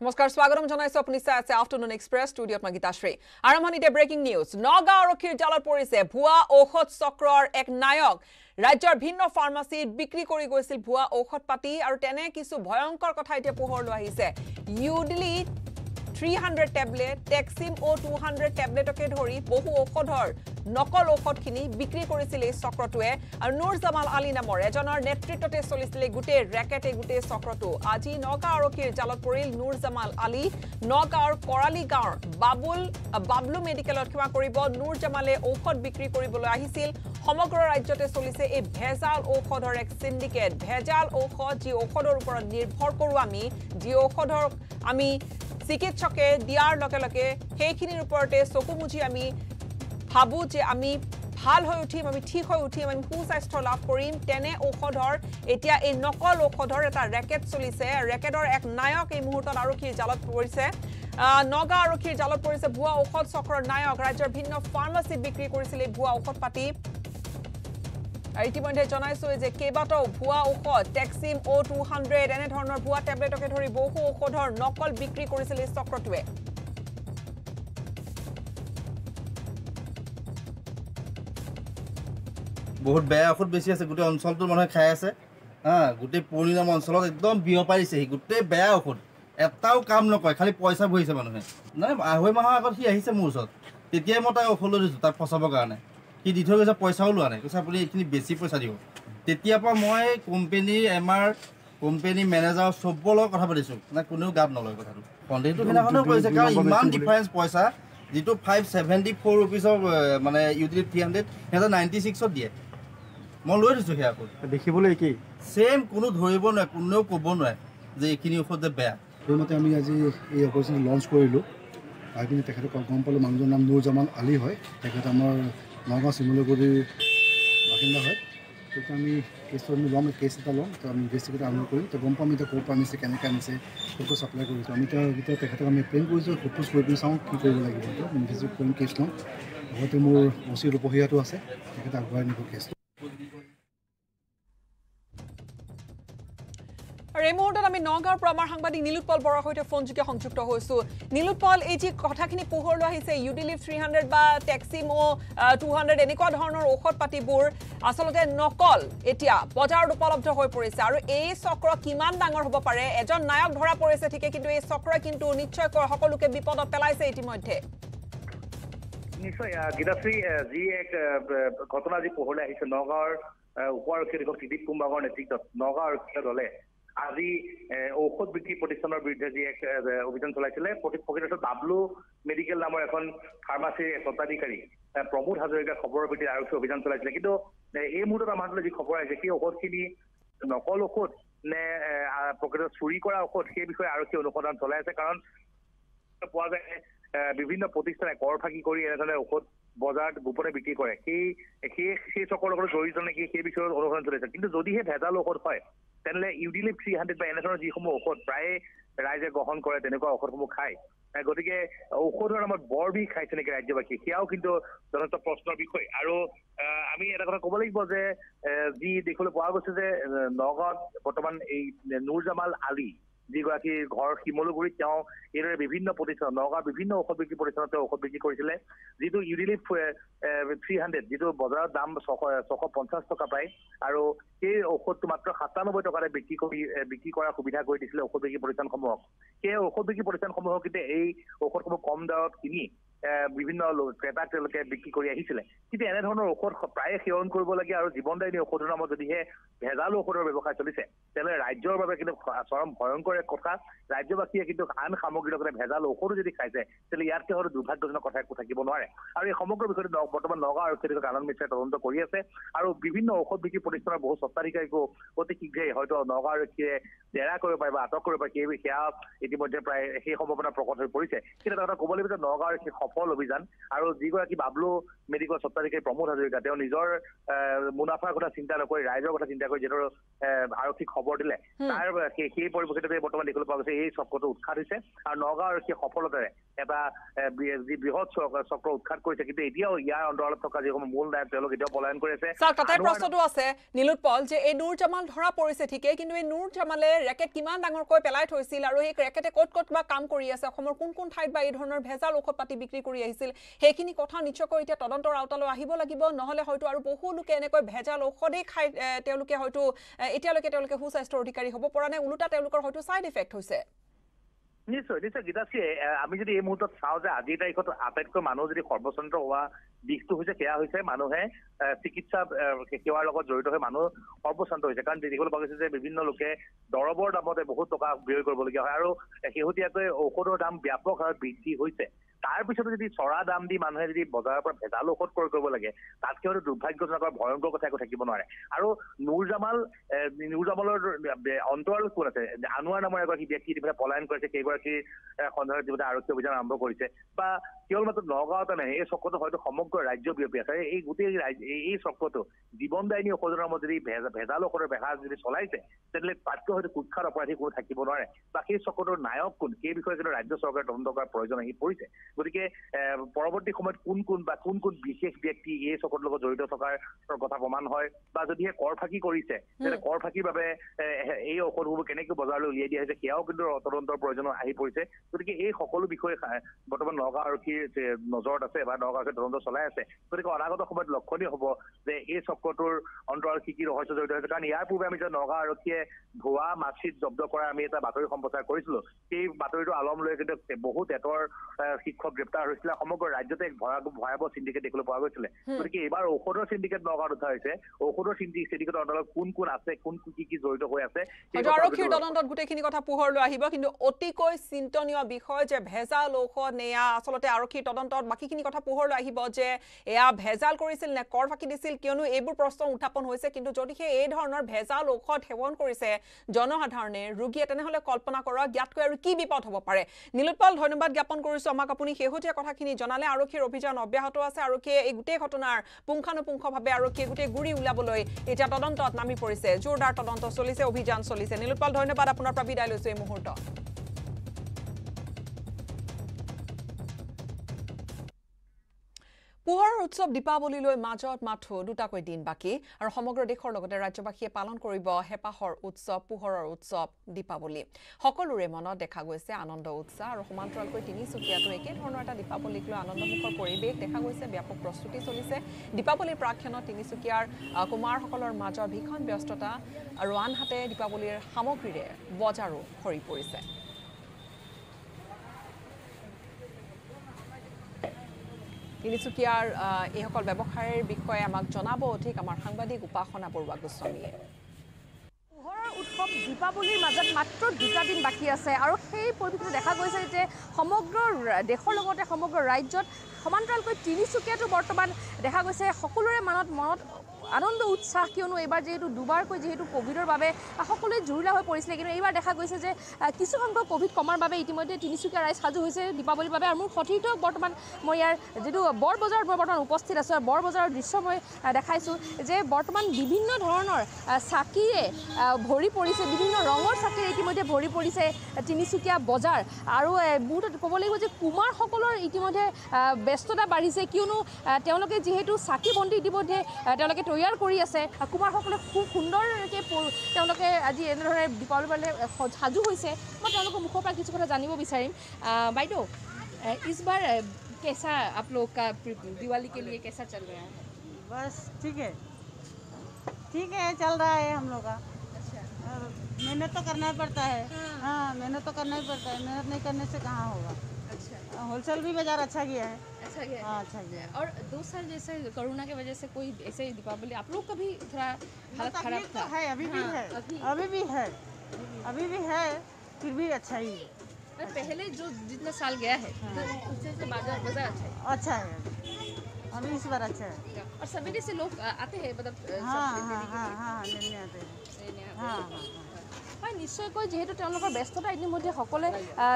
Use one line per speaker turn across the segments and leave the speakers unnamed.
নমস্কাৰ স্বাগতম জনাইছো আপুনি চাই আছে আফটাৰনুন এক্সপ্ৰেছ ষ্টুডিঅ'ত মই গীতাশ্ৰী আৰম্ভণিতে ব্ৰেকিং নিউজ নগাঁও আৰক্ষীৰ জালত পৰিছে ভুৱা ঔষধ চক্ৰৰ এক নায়ক। ৰাজ্যৰ ভিন্ন ফাৰ্মাচীত বিক্ৰী কৰি গৈছিল ভুৱা ঔষধ পাতি আৰু তেনে কিছু ভয়ংকৰ কথা এতিয়া পোহৰলৈ আহিছে। Udiliv three hundred tablet Taxim O' two hundred টেবলেটকে ধৰি বহু ঔষধৰ নকল ঔষধখিনি বিক্ৰী কৰিছিল এই চক্ৰটোৱে। আৰু নুৰ জামাল আলী নামৰ এজনৰ নেতৃত্বতে চলিছিল এই গোটেই ৰেকেট গোটেই চক্ৰটো। আজি নগাঁও আৰক্ষীৰ জালত পৰিল নুৰ জামাল আলী। নগাঁৱৰ কৰালী গাঁৱৰ বাবুল বাবলু মেডিকেলত সেৱা কৰিব। নুৰ জামালে ঔষধ বিক্ৰী কৰিবলৈ আহিছিল। সমগ্ৰ ৰাজ্যতে চলিছে এই ভেজাল ঔষধৰ এক চিণ্ডিকেট ভেজাল ঔষধ যি ঔষধৰ ওপৰত নিৰ্ভৰ কৰোঁ আমি যি ঔষধক আমি চিকিৎসকে দিয়াৰ লগে লগে সেইখিনিৰ ওপৰতে চকু মুজি আমি ভাবোঁ যে আমি ভাল হৈ উঠিম আমি ঠিক হৈ উঠিম আমি সুস্বাস্থ্য লাভ কৰিম। তেনে ঔষধৰ এতিয়া এই নকল ঔষধৰ এটা ৰেকেট চলিছে। ৰেকেটৰ এক নায়ক এই মুহূৰ্তত আৰক্ষীৰ জালত পৰিছে। নগাঁও আৰক্ষীৰ জালত পৰিছে। ভুৱা ঔষধ চক্ৰৰ নায়ক। ৰাজ্যৰ ভিন্ন ফাৰ্মাচীত বিক্ৰী কৰিছিল এই ভুৱা ঔষধ পাতি। আৰু ইতিমধ্যে জনাইছো যে কেইবাটাও ভুৱা ঔষধ টেক্সিম অ' টু হাণ্ড্ৰেড এনেধৰণৰ ভুৱা টেবলেটকে ধৰি বহু ঔষধৰ নকল বিক্ৰী কৰিছিল এই চক্ৰটোৱে।
বহুত বেয়া ঔষধ বেছি আছে গোটেই অঞ্চলটোৰ মানুহে খাই আছে। হা গোটেই পুৰণি নাম অঞ্চলত একদম বিয়পাৰিছে সি গোটেই বেয়া ঔষধ। এটাও কাম নকৰে খালি পইচা ভৰিছে মানুহে। নাই আঢ়ৈ মাহৰ আগত সি আহিছে মোৰ ওচৰত। তেতিয়াই মই তাক ঔষধ লৈ দিছোঁ তাক ফচাবৰ কাৰণে। সি দি থৈ গৈছে পইচাও লোৱা নাই। কৈছে আপুনি এইখিনি বেছি পইচা দিব। তেতিয়াৰ পৰা মই কোম্পেনীৰ এম আৰ কোম্পেনীৰ মেনেজাৰ চবৰ লগত কথা পাতিছোঁ। মানে কোনেও গাত নলয় কথাটো। সন্দেহটো সেইদিনাখনেও কৰিছে কাৰণ ইমান ডিফাৰেঞ্চ পইচা যিটো ফাইভ ছেভেণ্টি ফ'ৰ ৰুপিজৰ মানে ইউটিলিটি থ্ৰী হাণ্ড্ৰেড সিহঁতে নাইণ্টি ছিক্সত দিয়ে। মই লৈ দিছোঁ সেয়া ঔষধ
দেখিবলৈ একেই।
ছেম কোনো ধৰিব নোৱাৰে কোনেও ক'ব নোৱাৰে যে এইখিনি ঔষধ যে বেয়া।
সেইমতে আমি আজি এই অপাৰেশ্যন লঞ্চ কৰিলোঁ। পাই পিনি তেখেতক গম পালোঁ মানুহজনৰ নাম নুৰ জামাল আলী হয়। তেখেত আমাৰ নগাঁও চিমলগুৰিৰ বাসিন্দা হয়। তেতিয়া আমি কেছটো আমি ল'ম কেছ এটা ল'ম তো আমি ইনভেষ্টিগেট আৰম্ভ কৰিম। তো গম পাম এতিয়া ক'ৰ পৰা আনিছে কেনেকৈ আনিছে ক'ৰ পৰা ছাপ্লাই কৰিছোঁ। আমি এতিয়া এতিয়া তেখেতক আমি প্লেন কৰিছোঁ সোধপোছ কৰি পিনি চাওঁ কি কৰিব লাগিব। ইনভেষ্টিগেট কৰিম কেছ ল'ম লগতে মোৰ অচি ৰূপহীয়াটো আছে তেখেতে আগবঢ়াই নিব কেছটো
আৰু এই মুহূৰ্তত আমি নগাঁৱৰ পৰা আমাৰ সাংবাদিক নীলোৎপল বৰাৰ সৈতে ফোনযোগে সংযুক্ত হৈছো। নীলোৎপল এই যি কথাখিনি পোহৰলৈ আহিছে ইউডিলিভ থ্ৰী হাণ্ড্ৰেড বা টেক্সিমো টু হাণ্ড্ৰেড এনেকুৱা ধৰণৰ ঔষধ পাতিবোৰ আচলতে নকল এতিয়া বজাৰত উপলব্ধ হৈ পৰিছে। আৰু এই চক্ৰ কিমান ডাঙৰ হ'ব পাৰে? এজন নায়ক ধৰা পৰিছে ঠিকে কিন্তু এই চক্ৰই কিন্তু নিশ্চয়কৈ সকলোকে বিপদত পেলাইছে ইতিমধ্যে।
নিশ্চয় গীতাশ্ৰী যি এক ঘটনা আজি পোহৰলৈ আহিছে নগাঁৱৰ উপ আৰক্ষী অধীক্ষক ত্ৰিদীপ কুম্বাঙৰ নেতৃত্বত। নগাঁও আৰক্ষী দলে আজি ঔষধ বিক্ৰী প্ৰতিষ্ঠানৰ বিৰুদ্ধে যি এক অভিযান চলাইছিলে প্ৰকৃততে বাবলু মেডিকেল নামৰ এখন ফাৰ্মাচীৰ স্বত্বাধিকাৰী আহ, প্ৰমোদ হাজৰিকাৰ খবৰৰ ভিত্তিত আৰক্ষী অভিযান চলাইছিলে। কিন্তু এই মুহূৰ্তত আমাৰ হাতলৈ যি খবৰ আহিছে সেই ঔষধখিনি নকল ঔষধ নে প্ৰকৃতত চুৰি কৰা ঔষধ সেই বিষয়ে আৰক্ষী অনুসন্ধান চলাই আছে। কাৰণ পোৱা যায় বিভিন্ন প্ৰতিষ্ঠানে কৰ ফাঁকি কৰি এনেধৰণে ঔষধ বজাৰত গোপনে বিক্ৰী কৰে। সেই সেই সেই চক্ৰৰ লগত জড়িত নেকি সেই বিষয়ত অনুসন্ধান চলিছে কিন্তু যদিহে ভেজাল ঔষধ হয় তেনেহ'লে ইউডিলিভ থ্ৰী হাণ্ড্ৰেড বা এনেধৰণৰ যিসমূহ ঔষধ প্ৰায়ে ৰাইজে গ্ৰহণ কৰে তেনেকুৱা ঔষধসমূহ খায়। গতিকে ঔষধৰ নামত বৰ বিষ খাইছে নেকি ৰাজ্যবাসী? সেয়াও কিন্তু যথেষ্ট প্ৰশ্নৰ বিষয়। আৰু আমি এটা কথা ক'ব লাগিব যে যি দেখিবলৈ পোৱা গৈছে যে নগাঁৱত বৰ্তমান এই নুৰ জামাল আলী যিগৰাকী ঘৰ শিমলুগুৰিত তেওঁ এইদৰে বিভিন্ন প্ৰতিষ্ঠান নগাঁৱৰ বিভিন্ন ঔষধ বিক্ৰী প্ৰতিষ্ঠানত তেওঁ ঔষধ বিক্ৰী কৰিছিলে যিটো ইউৰিলিফ থ্ৰী হাণ্ড্ৰেড যিটো বজাৰত দাম ছশ ছশ পঞ্চাছ টকা পায় আৰু সেই ঔষধটো মাত্ৰ সাতানব্বৈ টকাতে বিক্ৰী কৰি বিক্ৰী কৰাৰ সুবিধা কৰি দিছিলে ঔষধ বিক্ৰী প্ৰতিষ্ঠানসমূহক। সেই ঔষধ বিক্ৰী প্ৰতিষ্ঠানসমূহক কিন্তু এই ঔষধসমূহ কম দৰত কিনি বিভিন্ন ক্ৰেতাক তেওঁলোকে বিক্ৰী কৰি আহিছিলে। কিন্তু এনেধৰণৰ ঔষধ প্ৰায়ে সেৱন কৰিবলগীয়া আৰু জীৱনদায়িনী ঔষধৰ নামত যদিহে ভেজাল ঔষধৰ ব্যৱসায় চলিছে তেনেহ'লে ৰাজ্যৰ বাবে কিন্তু চৰম ভয়ংকৰ এক কথা। ৰাজ্যবাসীয়ে কিন্তু আন সামগ্ৰীৰ লগতে ভেজাল ঔষধো যদি খাইছে তেতিয়াহ'লে ইয়াতকৈ হয়তো দুৰ্ভাগ্যজনক কথা একো থাকিব নোৱাৰে। আৰু এই সমগ্ৰ বিষয়টো বৰ্তমান নগাঁও আৰক্ষী অধীক্ষক আনন্দ মিশ্ৰাই তদন্ত কৰি আছে। আৰু বিভিন্ন ঔষধ বিক্ৰী প্ৰতিষ্ঠানৰ বহু স্বত্বাধিকাৰীকো অতি শীঘ্ৰেই হয়তো নগাঁও আৰক্ষীয়ে জেৰা কৰিব পাৰে বা আটক কৰিব পাৰে সেই সেয়া ইতিমধ্যে প্ৰায় সেই সম্ভাৱনা প্ৰকট হৈ পৰিছে। কিন্তু এটা কথা ক'ব লাগিব যে নগাঁও আৰক্ষী সফল অভিযান। আৰু যিগৰাকী বাবলু মেডিকেল স্বত্বাধিকাৰী প্ৰমোদ হাজৰিকা তেওঁ নিজৰ মুনাফাৰ কথা চিন্তা নকৰি ৰাইজৰ কথা চিন্তা কৰি যিদৰে আৰক্ষীক খবৰ দিলে তাৰ সেই পৰিপ্ৰেক্ষিততে বৰ্তমান দেখিবলৈ পোৱা গৈছে এই চক্ৰটো উৎখাত হৈছে। আৰু নগাঁও আৰক্ষীয়ে সফলতাৰে এটা যি বৃহৎ চক্ৰ উৎখাত কৰিছে কিন্তু এতিয়াও ইয়াৰ অন্তৰালত থকা যিসমূহ মূল নায়ক তেওঁলোক এতিয়াও পলায়ন কৰি আছে।
চাওক তাতে
আনোৱাৰ
প্ৰশ্নটো আছে নীলোৎপল যে এই নুৰ জামাল ধৰা পৰিছে ঠিকেই কিন্তু এই নুৰ জামালে ৰেকেট কিমান ডাঙৰকৈ পেলাই থৈছিল আৰু এই ৰেকেটে ক'ত ক'ত বা কাম কৰি আছে অসমৰ কোন কোন ঠাইত বা এই ধৰণৰ ভেজাল ঔষধ পাতি বিক্ৰী কৰি আহিছিল। সেইখিনি কথা নিশ্চয়কৈ এতিয়া তদন্তৰ আওতালৈ আহিব লাগিব। নহ'লে হয়তো আৰু বহু লোকে এনেকৈ ভেজাল ঔষধেই খাই তেওঁলোকে হয়তো এতিয়ালৈকে তেওঁলোকে সুস্বাস্থ্যৰ অধিকাৰী হ'ব পৰা নাই। ওলোটা তেওঁলোকৰ হয়তো ছাইড ইফেক্ট হৈছে।
নিশ্চয় নিশ্চয় গীতাশ্ৰীয়ে এ, আমি যদি এই মুহূৰ্তত চাওঁ যে আজিৰ তাৰিখত আটাইতকৈ মানুহ যদি সৰ্বচন্দ্ৰ হোৱা দিশটো হৈছে সেয়া হৈছে মানুহে চিকিৎসা সেৱাৰ লগত জড়িত হৈ মানুহ সৰ্বশান্ত হৈছে। কাৰণ দেখিবলৈ পোৱা গৈছে যে বিভিন্ন লোকে দৰৱৰ দামতে বহুত টকা ব্যয় কৰিবলগীয়া হয় আৰু শেহতীয়াকৈ ঔষধৰ দাম ব্যাপক হাৰত বৃদ্ধি হৈছে। তাৰ পিছতো যদি চৰা দাম দি মানুহে যদি বজাৰৰ পৰা ভেজাল ঔষধ ক্ৰয় কৰিব লাগে তাতকৈ হয়তো দুৰ্ভাগ্যজনক আৰু ভয়ংকৰ কথা একো থাকিব নোৱাৰে। আৰু নুৰ জামাল এ, নুৰ জামালৰ এ, অন্তৰালত কোন আছে? আনোৱাৰ নামৰ এগৰাকী ব্যক্তি ইতিমধ্যে পলায়ন কৰিছে সেইগৰাকীৰ এ, সন্ধানত ইতিমধ্যে আৰক্ষী অভিযান আৰম্ভ কৰিছে। বা কেৱল মাত্ৰ নগাঁৱতে নাই এই চক্ৰটো হয়তো সমগ্ৰ ৰাজ্য বিয়পি আছে। এই গোটেই এই চক্ৰটো জীৱনদায়িনী ঔষধৰ নামত যদি ভেজা- ভেজাল ঔষধৰ বেহাৰ যদি চলাইছে তেনেহ'লে তাতকৈ হয়তো কুখ্যাত অপৰাধী কোনো থাকিব নোৱাৰে। বা সেই চক্ৰটোৰ নায়ক কোন সেই বিষয়ে কিন্তু ৰাজ্য চৰকাৰে তদন্ত কৰাৰ প্ৰয়োজন আহি পৰিছে। গতিকে পৰৱৰ্তী সময়ত কোন কোন বা কোন কোন বিশেষ ব্যক্তি এই চক্ৰৰ লগত জড়িত থকাৰ কথা প্ৰমাণ হয় বা যদিহে কৰ ফাঁকি কৰিছে তেন্তে কৰ ফাঁকিৰ বাবে এই ঔষধসমূহ কেনেকৈ বজাৰলৈ উলিয়াই দিয়া হৈছে সেয়াও কিন্তু তদন্তৰ প্ৰয়োজন আহি পৰিছে। গতিকে এই সকলো বিষয়ে বৰ্তমান নগাঁও আৰক্ষীৰ নজৰত আছে বা নগাঁও তদন্ত চলাই আছে। গতিকে অনাগত সময়ত লক্ষণীয় হ'ব যে এই চক্ৰটোৰ অন্তৰাল কি কি ৰহস্য জড়িত হৈছে। কাৰণ ইয়াৰ পূৰ্বে আমি যে নগাঁও আৰক্ষীয়ে ভুৱা মাৰ্কশ্বিট জব্দ কৰা আমি এটা বাতৰি সম্প্ৰচাৰ কৰিছিলো সেই বাতৰিটো আলম লৈ কিন্তু বহু টেটৰ শিক্ষক গ্ৰেপ্তাৰ হৈছিলে। সমগ্ৰ ৰাজ্যতে এক ভয়াৱহ ভয়াৱহ চিণ্ডিকেট দেখিবলৈ পোৱা গৈছিলে। গতিকে এইবাৰ ঔষধৰ চিণ্ডিকেট নগাঁৱত উদ্ধাৰ হৈছে। ঔষধৰ চিণ্ডিকেটৰ অন্তৰ্গত কোন কোন আছে কোন কি কি জড়িত হৈ আছে
আৰক্ষীৰ তদন্তত গোটেইখিনি কথা পোহৰলৈ আহিব। কিন্তু অতিকৈ চিন্তনীয় বিষয় যে ভেজাল ঔষধ এয়া আচলতে আৰক্ষীৰ তদন্তত বাকীখিনি কথা পোহৰলৈ আহিব যে এয়া ভেজাল কৰিছিল নে কৰ ফাঁকি দিছিল কিয়নো এইবোৰ প্ৰশ্ন উত্থাপন হৈছে কিন্তু যদিহে এই ধৰণৰ ভেজাল ঔষধ সেৱন কৰিছে জনসাধাৰণে ৰোগীয়ে তেনেহ'লে কল্পনা কৰক ইয়াতকৈ আৰু কি বিপদ হ'ব পাৰে। নীলোৎপল ধন্যবাদ জ্ঞাপন কৰিছোঁ আমাক। আপুনি শেহতীয়া কথাখিনি জনালে। আৰক্ষীৰ অভিযান অব্যাহত আছে। আৰক্ষীয়ে এই গোটেই ঘটনাৰ পুংখানুপুংখভাৱে আৰক্ষীয়ে গোটেই গুৰি ওলাবলৈ এতিয়া তদন্তত নামি পৰিছে। জোৰদাৰ তদন্ত চলিছে অভিযান চলিছে। নীলোৎপল ধন্যবাদ। আপোনাৰ পৰা বিদায় লৈছোঁ এই মুহূৰ্তত। পোহৰৰ উৎসৱ দীপাৱলীলৈ মাজত মাথো দুটাকৈ দিন বাকী আৰু সমগ্ৰ দেশৰ লগতে ৰাজ্যবাসীয়ে পালন কৰিব হেঁপাহৰ উৎসৱ পোহৰৰ উৎসৱ দীপাৱলী। সকলোৰে মনত দেখা গৈছে আনন্দ উৎসাহ আৰু সমান্তৰালকৈ তিনিচুকীয়াতো একেধৰণৰ এটা দীপাৱলীক লৈ আনন্দমুখৰ পৰিৱেশ দেখা গৈছে ব্যাপক প্ৰস্তুতি চলিছে। দীপাৱলীৰ প্ৰাক্ষণত তিনিচুকীয়াৰ কুমাৰসকলৰ মাজৰ ভীষণ ব্যস্ততা আৰু আনহাতে দীপাৱলীৰ সামগ্ৰীৰে বজাৰো ভৰি পৰিছে। তিনিচুকীয়াৰ এইসকল ব্যৱসায়ীৰ বিষয়ে আমাক জনাব অধিক আমাৰ সাংবাদিক উপাসনা বৰুৱা গোস্বামীয়ে।
উৎসৱ দীপাৱলীৰ মাজত মাত্ৰ দুটা দিন বাকী আছে আৰু সেই পৰিৱেশটো দেখা গৈছে যে সমগ্ৰ দেশৰ লগতে সমগ্ৰ ৰাজ্যত সমান্তৰালকৈ তিনিচুকীয়াটো বৰ্তমান দেখা গৈছে। সকলোৰে মনত মনত আনন্দ উৎসাহ কিয়নো এইবাৰ যিহেতু দুবাৰকৈ যিহেতু ক'ভিডৰ বাবে সকলোৱে জুৰুলা হৈ পৰিছিলে। কিন্তু এইবাৰ দেখা গৈছে যে কিছু সংখ্যক ক'ভিড কমাৰ বাবে ইতিমধ্যে তিনিচুকীয়া ৰাইজ সাজু হৈছে দীপাৱলীৰ বাবে। আৰু মোৰ সতীৰ্থ বৰ্তমান মই ইয়াৰ যিটো বৰ বজাৰত মই বৰ্তমান উপস্থিত আছোঁ আৰু বৰ বজাৰৰ দৃশ্য মই দেখাইছোঁ যে বৰ্তমান বিভিন্ন ধৰণৰ চাকিৰে ভৰি পৰিছে বিভিন্ন ৰঙৰ চাকিৰে ইতিমধ্যে ভৰি পৰিছে তিনিচুকীয়া বজাৰ। আৰু বহুত ক'ব লাগিব যে কুমাৰসকলৰ ইতিমধ্যে ব্যস্ততা বাঢ়িছে। কিয়নো তেওঁলোকে যিহেতু চাকি বন্তি ইতিমধ্যে তেওঁলোকে তৈয়াৰ কৰি আছে আহ, কুমাৰসকলে খুব সুন্দৰকৈ প- তেওঁলোকে আজি এনেধৰণে দীপাৱলীৰ বাবে আহ, সাজু হৈছে মই তেওঁলোকৰ মুখৰ পৰা কিছু কথা জানিব বিচাৰিম আহ, বাইদেউ আহ, इस बार अ, कैसा आप लोग का प्रि- दिवाली के लिए कैसा चल रहा है
बस ठीक है ठीक है चल रहा है हम लोग का
अच्छा
और मेहनत तो करना ही पड़ता है हाँ मेहनत तो करना ही पड़ता है मेहनत नहीं करने से कहाँ होगा
अच्छा
होलसेल भी बाजार अच्छा गया है
अच्छा गया
हाँ। अच्छा गया
और दो साल जैसे कोरोना की वजह से कोई ऐसे दीपावली आप लोग का भी थोड़ा हालत खराब
तो है अभी भी
हाँ,
है
अभी।
अभी भी है अभी भी है फिर भी अच्छा ही है।
पहले जो जितना साल गया है तो उससे तो बाज़ार बाज़ार अच्छा
अच्छा है। अभी इस बार अच्छा है।
है और सवेरे से लोग आते हैं मतलब
हाँ हाँ हाँ हाँ लेने आते हैं।
आते
हाँ
हैं। হয় নিশ্চয়কৈ যিহেতু তেওঁলোকৰ ব্যস্ততা ইতিমধ্যে সকলোৱে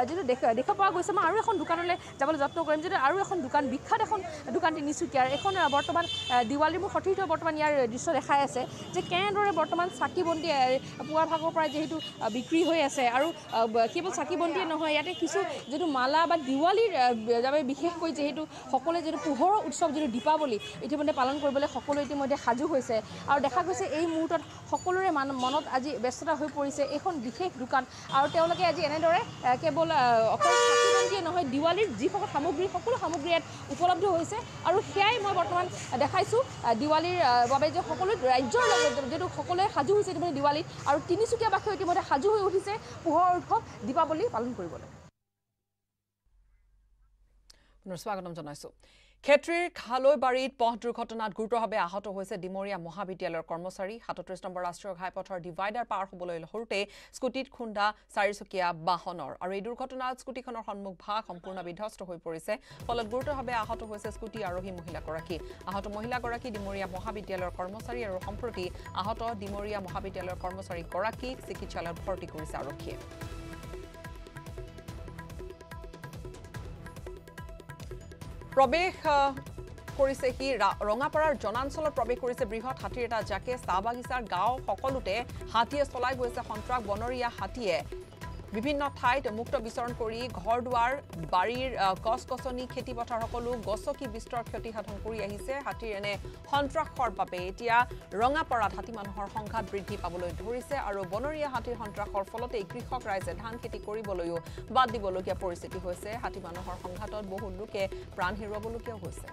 যিটো দেখা দেখা পোৱা গৈছে। মই আৰু এখন দোকানলৈ যাবলৈ যত্ন কৰিম যিটো আৰু এখন দোকান বিখ্যাত এখন দোকান তিনিচুকীয়াৰ এখন বৰ্তমান দিৱালীৰ মোৰ সতীৰ্থ বৰ্তমান ইয়াৰ দৃশ্য দেখাই আছে যে কেনেদৰে বৰ্তমান চাকি বন্তি পুৱাৰ ভাগৰ পৰা যিহেতু বিক্ৰী হৈ আছে আৰু কেৱল চাকি বন্তিয়ে নহয় ইয়াতে কিছু যিটো মালা বা দিৱালীৰ বাবে বিশেষকৈ যিহেতু সকলোৱে যিটো পোহৰৰ উৎসৱ যিটো দীপাৱলী ইতিমধ্যে পালন কৰিবলৈ সকলোৱে ইতিমধ্যে সাজু হৈছে। আৰু দেখা গৈছে এই মুহূৰ্তত সকলোৰে মান মনত আজি ব্যস্ততা হৈ পৰিছে এইখন বিশেষ দোকান। আৰু তেওঁলোকে আজি এনেদৰে কেৱল অকল চাকি বন্তিয়ে নহয় দিৱালীৰ যিসকল সামগ্ৰী সকলো সামগ্ৰী ইয়াত উপলব্ধ হৈছে। আৰু সেয়াই মই বৰ্তমান দেখাইছোঁ দিৱালীৰ বাবে যে সকলো ৰাজ্যৰ লগত যিহেতু সকলোৱে সাজু হৈছে ইতিমধ্যে দিৱালীত আৰু তিনিচুকীয়াবাসীও ইতিমধ্যে সাজু হৈ উঠিছে পোহৰৰ উৎসৱ দীপাৱলী পালন কৰিবলৈ।
পুনৰ স্বাগতম জনাইছোঁ। খেত্ৰীৰ খালৈবাৰীত পথ দুৰ্ঘটনাত গুৰুতৰভাৱে আহত হৈছে ডিমৰীয়া মহাবিদ্যালয়ৰ কৰ্মচাৰী। সাতত্ৰিছ নম্বৰ ৰাষ্ট্ৰীয় ঘাইপথৰ ডিভাইডাৰ পাৰ হ'বলৈ সৰুতে স্কুটিত খুন্দা চাৰিচকীয়া বাহনৰ। আৰু এই দুৰ্ঘটনাত স্কুটিখনৰ সন্মুখ ভাগ সম্পূৰ্ণ বিধ্বস্ত হৈ পৰিছে। ফলত গুৰুতৰভাৱে আহত হৈছে স্কুটি আৰোহী মহিলাগৰাকী। আহত মহিলাগৰাকী ডিমৰীয়া মহাবিদ্যালয়ৰ কৰ্মচাৰী আৰু সম্প্ৰতি আহত ডিমৰীয়া মহাবিদ্যালয়ৰ কৰ্মচাৰীগৰাকীক চিকিৎসালয়ত ভৰ্তি কৰিছে আৰক্ষীয়ে। প্ৰৱেশ কৰিছে সি। ৰঙাপাৰাৰ জনাঞ্চলত প্ৰৱেশ কৰিছে বৃহৎ হাতীৰ এটা জাকে। চাহ বাগিচাৰ গাঁও সকলোতে হাতীয়ে চলাই গৈছে সন্ত্ৰাস বনৰীয়া হাতীয়ে। বিভিন্ন ঠাইত মুক্ত বিচৰণ কৰি ঘৰ দুৱাৰ বাৰীৰ গছ গছনি খেতি পথাৰ সকলো গছকি বিস্তৰ ক্ষতি সাধন কৰি আহিছে। হাতীৰ এনে সন্ত্ৰাসৰ বাবে এতিয়া ৰঙাপাৰাত হাতী মানুহৰ সংঘাত বৃদ্ধি পাবলৈ ধৰিছে আৰু বনৰীয়া হাতীৰ সন্ত্ৰাসৰ ফলতেই কৃষক ৰাইজে ধান খেতি কৰিবলৈও বাদ দিবলগীয়া পৰিস্থিতি হৈছে। হাতী মানুহৰ সংঘাতত বহু লোকে প্ৰাণ হেৰুৱাবলগীয়াও হৈছে।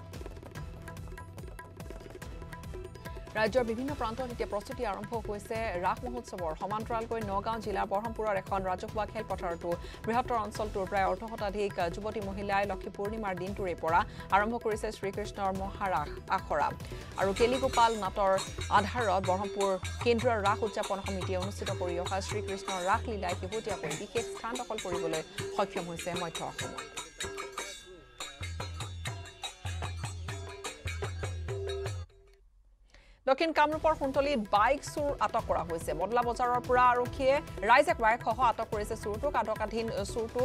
ৰাজ্যৰ বিভিন্ন প্ৰান্তত এতিয়া প্ৰস্তুতি আৰম্ভ হৈছে ৰাস মহোৎসৱৰ। সমান্তৰালকৈ নগাঁও জিলাৰ বৰহমপুৰৰ এখন ৰাজহুৱা খেলপথাৰতো বৃহত্তৰ অঞ্চলটোৰ প্ৰায় অৰ্ধ শতাধিক যুৱতী মহিলাই লক্ষী পূৰ্ণিমাৰ দিনটোৰে পৰা আৰম্ভ কৰিছে শ্ৰীকৃষ্ণৰ মহাৰাস আখৰা। আৰু কেলিগোপাল নাটৰ আধাৰত বৰহমপুৰ কেন্দ্ৰীয় ৰাস উদযাপন সমিতিয়ে অনুষ্ঠিত কৰি অহা শ্ৰীকৃষ্ণৰ ৰাসলীলাই শেহতীয়াকৈ বিশেষ স্থান দখল কৰিবলৈ সক্ষম হৈছে মধ্য অসমত। দক্ষিণ কামৰূপৰ সুন্তলীত বাইক চুৰ আটক কৰা হৈছে। বদলা বজাৰৰ পৰা আৰক্ষীয়ে ৰাইজে বাইকসহ আটক কৰিছে চুৰটোক। আটকাধীন চুৰটো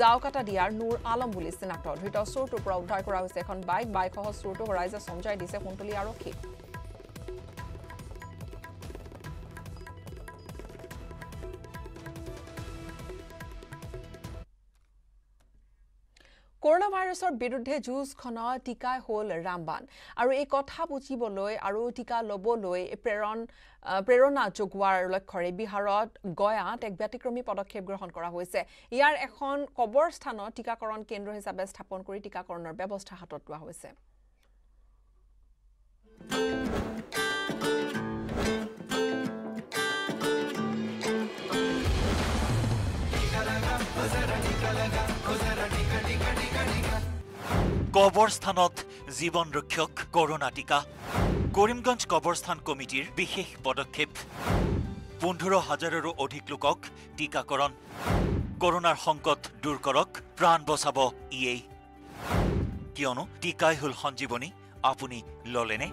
জাওকাটা দিয়াৰ নুৰ আলম বুলি চিনাক্ত। ধৃত চুৰটোৰ পৰা উদ্ধাৰ কৰা হৈছে এখন বাইক। বাইকসহ চুৰটোক ৰাইজে চমজাই দিছে সুন্তলী আৰক্ষীক কৰোণা ভাইৰাছৰ বিৰুদ্ধে যুঁজখনত টীকাই হ'ল ৰামবান আৰু এই কথা বুজিবলৈ আৰু টীকা ল'বলৈ প্ৰেৰণ প্ৰেৰণা যোগোৱাৰ লক্ষ্যৰে বিহাৰত গয়াত এক ব্যতিক্ৰমী পদক্ষেপ গ্ৰহণ কৰা হৈছে। ইয়াৰ এখন কবৰস্থানত টীকাকৰণ কেন্দ্ৰ হিচাপে স্থাপন কৰি টীকাকৰণৰ ব্যৱস্থা হাতত লোৱা হৈছে।
কবৰস্থানত জীৱন ৰক্ষক কৰোণা টীকা। কৰিমগঞ্জ কবৰস্থান কমিটিৰ বিশেষ পদক্ষেপ। পোন্ধৰ হাজাৰৰো অধিক লোকক টীকাকৰণ। কৰোণাৰ সংকট দূৰ কৰক প্ৰাণ বচাব ইয়েই। কিয়নো টীকাই হ'ল সঞ্জীৱনী আপুনি ল'লেনে?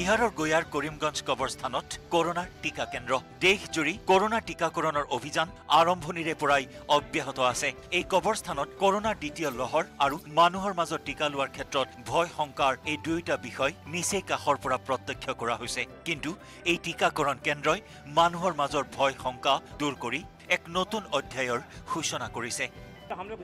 বিহাৰৰ গয়াৰ কৰিমগঞ্জ কবৰস্থানত কৰোণাৰ টীকা কেন্দ্ৰ দেশজুৰি কৰোণা টীকাকৰণৰ অভিযান আৰম্ভণিৰে পৰাই অব্যাহত আছে এই কবৰস্থানত কৰোণাৰ দ্বিতীয় লহৰ আৰু মানুহৰ মাজত টীকা লোৱাৰ ক্ষেত্ৰত ভয় শংকাৰ এই দুয়োটা বিষয় নিচেই কাষৰ পৰা প্ৰত্যক্ষ কৰা হৈছে কিন্তু এই টীকাকৰণ কেন্দ্ৰই মানুহৰ মাজৰ ভয় শংকা দূৰ কৰি এক নতুন অধ্যায়ৰ সূচনা কৰিছে
तो हम लोग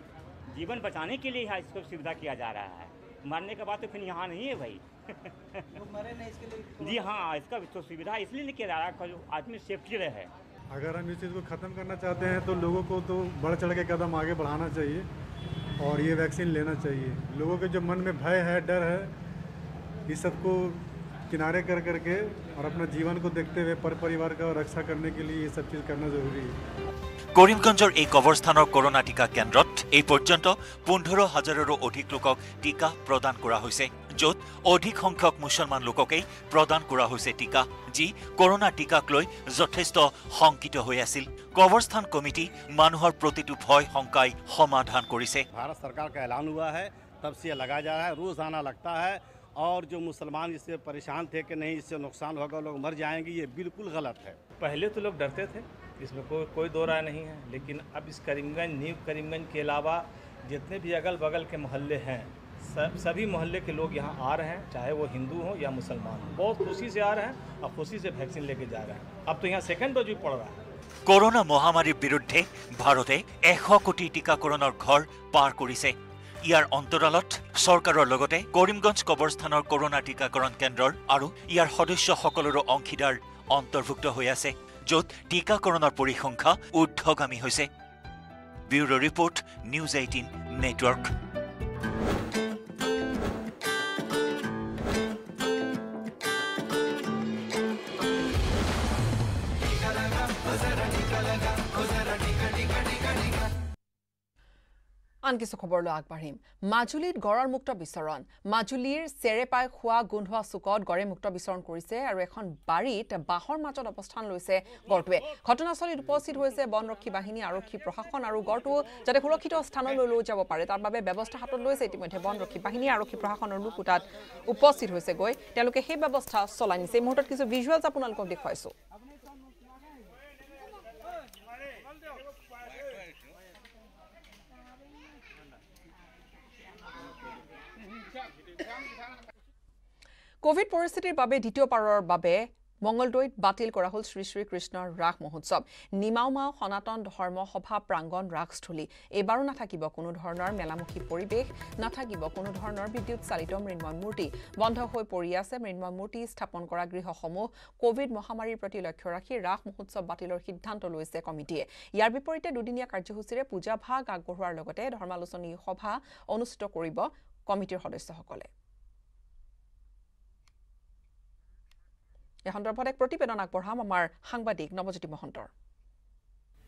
जीवन बचाने के लिए यहाँ इसको सुविधा किया जा रहा है मरने के बाद तो फिर यहाँ नहीं है भाई मरे नहीं इसके लिए जी हाँ इसका तो सुविधा इसलिए नहीं किया जा रहा है जो आदमी सेफ्टी रहे।
अगर हम इस चीज़ को ख़त्म करना चाहते हैं तो लोगों को तो बढ़ चढ़ के कदम आगे बढ़ाना चाहिए और ये वैक्सीन लेना चाहिए। लोगों के जो मन में भय है डर है इस सबको किनारे कर करके और अपना जीवन को देखते हुए पर परिवार का रक्षा करने के लिए ये सब चीज़ करना ज़रूरी है
কৰিমগঞ্জৰ এই কবৰস্থানৰ কৰোণা টীকা কেন্দ্ৰত এই পৰ্যন্ত পোন্ধৰ হাজাৰৰো অধিক লোকক টীকা প্ৰদান কৰা হৈছে য'ত অধিক সংখ্যক মুছলমান লোককেই প্ৰদান কৰা হৈছে টীকা যি কৰোণা টীকাক লৈ যথেষ্ট শংকিত হৈ আছিল কবৰস্থান কমিটি মানুহৰ প্ৰতিটো ভয় শংকাই সমাধান কৰিছে
भारत सरकार का ऐलान हुआ है तब से ये लगाया जा रहा है रोज़ाना लगता है और जो मुसलमान इससे परेशान थे कि नहीं इससे नुकसान होगा लोग मर जाएंगे ये बिल्कुल गलत है
पहले तो लोग डरते थे इसमें कोई कोई दो राय नहीं है लेकिन अब इस करीमगंज न्यू करीमगंज के अलावा जितने भी अगल बगल के मोहल्ले हैं सब सभी मोहल्ले के लोग यहाँ आ रहे हैं चाहे वो हिंदू हो या मुसलमान हो बहुत खुशी से आ रहे हैं और खुशी से वैक्सीन लेके जा रहे हैं अब तो यहाँ सेकेंड डोज भी पड़ रहा है
কৰোণা মহামাৰীৰ বিৰুদ্ধে ভাৰতে এশ কোটি টীকাকৰণৰ ঘৰ পাৰ কৰিছে ইয়াৰ অন্তৰালত চৰকাৰৰ লগতে কৰিমগঞ্জ কবৰস্থানৰ কৰোণা টীকাকৰণ কেন্দ্ৰৰ আৰু ইয়াৰ সদস্যসকলৰো অংশীদাৰ অন্তৰ্ভুক্ত হৈ আছে য'ত টীকাকৰণৰ পৰিসংখ্যা ঊৰ্ধগামী হৈছে। Bureau' report news eighteen network.
আন কিছু খবৰলৈ আগবাঢ়িম। মাজুলীত গড়ৰ মুক্ত বিচৰণ। মাজুলীৰ চেৰেপাই খোৱা গোন্ধোৱা চুকত গড়ে মুক্ত বিচৰণ কৰিছে আৰু এখন বাৰীত বাঁহৰ মাজত অৱস্থান লৈছে গড়টোৱে। ঘটনাস্থলীত উপস্থিত হৈছে বনৰক্ষী বাহিনী আৰক্ষী প্ৰশাসন আৰু গড়টো যাতে সুৰক্ষিত স্থানলৈ লৈ যাব পাৰে। তাৰ বাবে ব্যৱস্থা হাতত লৈছে ইতিমধ্যে বনৰক্ষী বাহিনী আৰক্ষী প্ৰশাসনৰ লোকো তাত উপস্থিত হৈছে গৈ তেওঁলোকে সেই ব্যৱস্থা চলাই নিছে। এই মুহূৰ্তত কিছু ভিজুৱেলছ আপোনালোকক দেখুৱাইছোঁ। কোভিড পৰিস্থিতিৰ বাবে দ্বিতীয়বাৰৰ বাবে মঙলদৈত বাতিল কৰা হ'ল শ্ৰী শ্ৰীকৃষ্ণৰ ৰাস মহোৎসৱ। নিমাওমাও সনাতন ধৰ্ম সভা প্ৰাংগণ ৰাসস্থলী। এইবাৰো নাথাকিব কোনো ধৰণৰ মেলামুখী পৰিৱেশ নাথাকিব কোনো ধৰণৰ বিদ্যুৎ চালিত মৃন্ময় মূৰ্তি। বন্ধ হৈ পৰি আছে মৃন্ময় মূৰ্তি স্থাপন কৰা গৃহসমূহ। কোভিড মহামাৰীৰ প্ৰতি লক্ষ্য ৰাখি ৰাস মহোৎসৱ বাতিলৰ সিদ্ধান্ত লৈছে কমিটিয়ে। ইয়াৰ বিপৰীতে দুদিনীয়া কাৰ্যসূচীৰে পূজা ভাগ আগবঢ়োৱাৰ লগতে ধৰ্মালোচনী সভা অনুষ্ঠিত কৰিব কমিটিৰ সদস্যসকলে। এই সন্দৰ্ভত এক প্ৰতিবেদন আগবঢ়াম আমাৰ সাংবাদিক নৱজ্যোতি মহন্তৰ।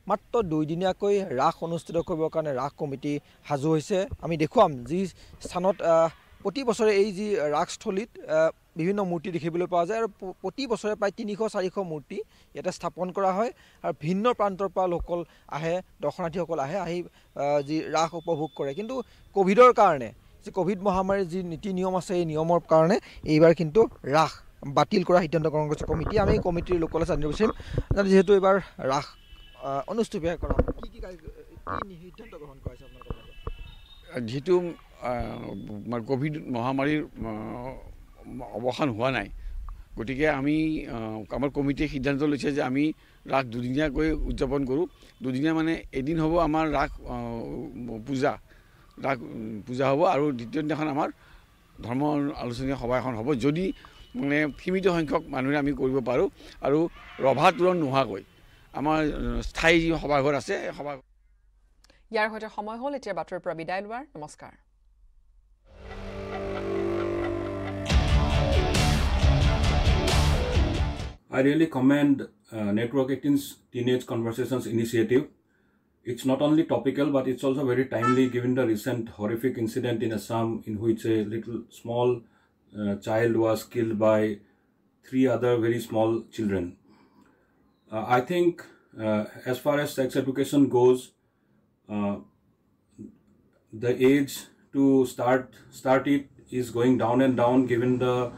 মাত্ৰ দুইদিনীয়াকৈ ৰাস অনুষ্ঠিত কৰিবৰ কাৰণে ৰাস কমিটি সাজু হৈছে। আমি দেখুৱাম যি স্থানত প্ৰতি বছৰে এই যি ৰাসস্থলীত বিভিন্ন মূৰ্তি দেখিবলৈ পোৱা যায় আৰু প্ৰতি বছৰে প্ৰায় তিনিশ চাৰিশ মূৰ্তি ইয়াতে স্থাপন কৰা হয় আৰু ভিন্ন প্ৰান্তৰ পৰা লোকসকল আহে দৰ্শনাৰ্থীসকল আহি আহ, যি ৰাস উপভোগ কৰে। কিন্তু ক'ভিডৰ কাৰণে যি ক'ভিড মহামাৰীৰ যি নীতি নিয়ম আছে এই নিয়মৰ কাৰণে এইবাৰ কিন্তু ৰাস বাতিল কৰাৰ সিদ্ধান্ত গ্ৰহণ কৰিছে কমিটি। আমি কমিটিৰ লোকলৈ জানিব বিচাৰিম। যিহেতু এইবাৰ ৰাস অনুষ্ঠিত কৰা। কি কি সিদ্ধান্ত গ্ৰহণ?
যিটো আহ, ক'ভিড মহামাৰীৰ অৱসান হোৱা নাই। গতিকে আমি আমাৰ কমিটিয়ে সিদ্ধান্ত লৈছে যে আমি ৰাস দুদিনীয়াকৈ উদযাপন কৰোঁ। দুদিনীয়া মানে এদিন হ'ব আমাৰ ৰাস পূজা। উম, পূজা হ'ব আৰু দ্বিতীয় দিনাখন আমাৰ ধৰ্ম আলোচনী সভা এখন হ'ব যদি মানে সীমিত সংখ্যক মানুহে আমি কৰিব পাৰোঁ আৰু ৰভা তোৰণ নোহোৱাকৈ আমাৰ স্থায়ী যি সভাঘৰ আছে সেই সভা
ইয়াৰ সৈতে সময় হ'ল এতিয়া বাতৰিৰ পৰা বিদায় লোৱাৰ নমস্কাৰ
I really commend uh, Network 18's Teenage Conversations initiative. It's not only topical, but it's also very timely given the recent horrific incident in Assam in which a little small uh, child was killed by three other very small children. Uh, I think uh, as far as sex education goes, uh, the age to start start it is going down and down given the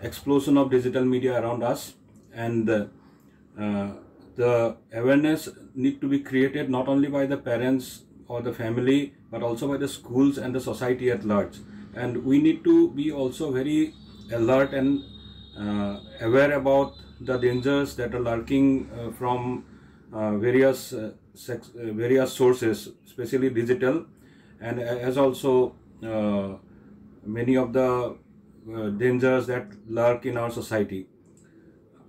explosion of digital media around us and uh, the awareness need to be created not only by the parents or the family but also by the schools and the society at large. And we need to be also very alert and uh, aware about the dangers that are lurking uh, from uh, various uh, sex, uh, various sources especially digital. And as also uh, many of the uh, dangers that lurk in our society.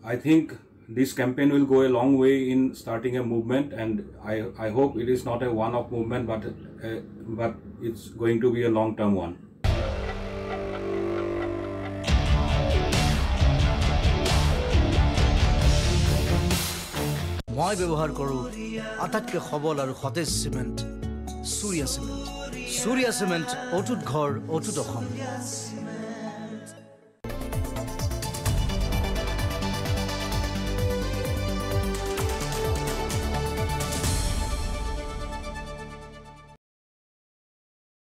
I think this campaign will go a long way in starting a movement, and I, I hope it is not a one off movement, but, uh, but it's going to be a long term one.
মই ব্যৱহাৰ কৰোঁ আটাইতকৈ সবল আৰু সতেজ cement চুৰিয়া cement চুৰিয়া cement অটুট ঘৰ অটুট অসম